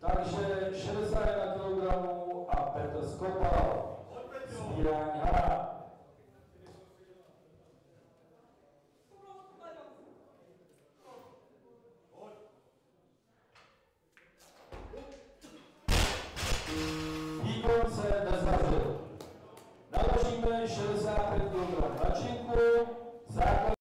Takže 61 kg a Petr Skopal. Sbírání hra. Výkon se nezdařil. Naložíme 65 kg.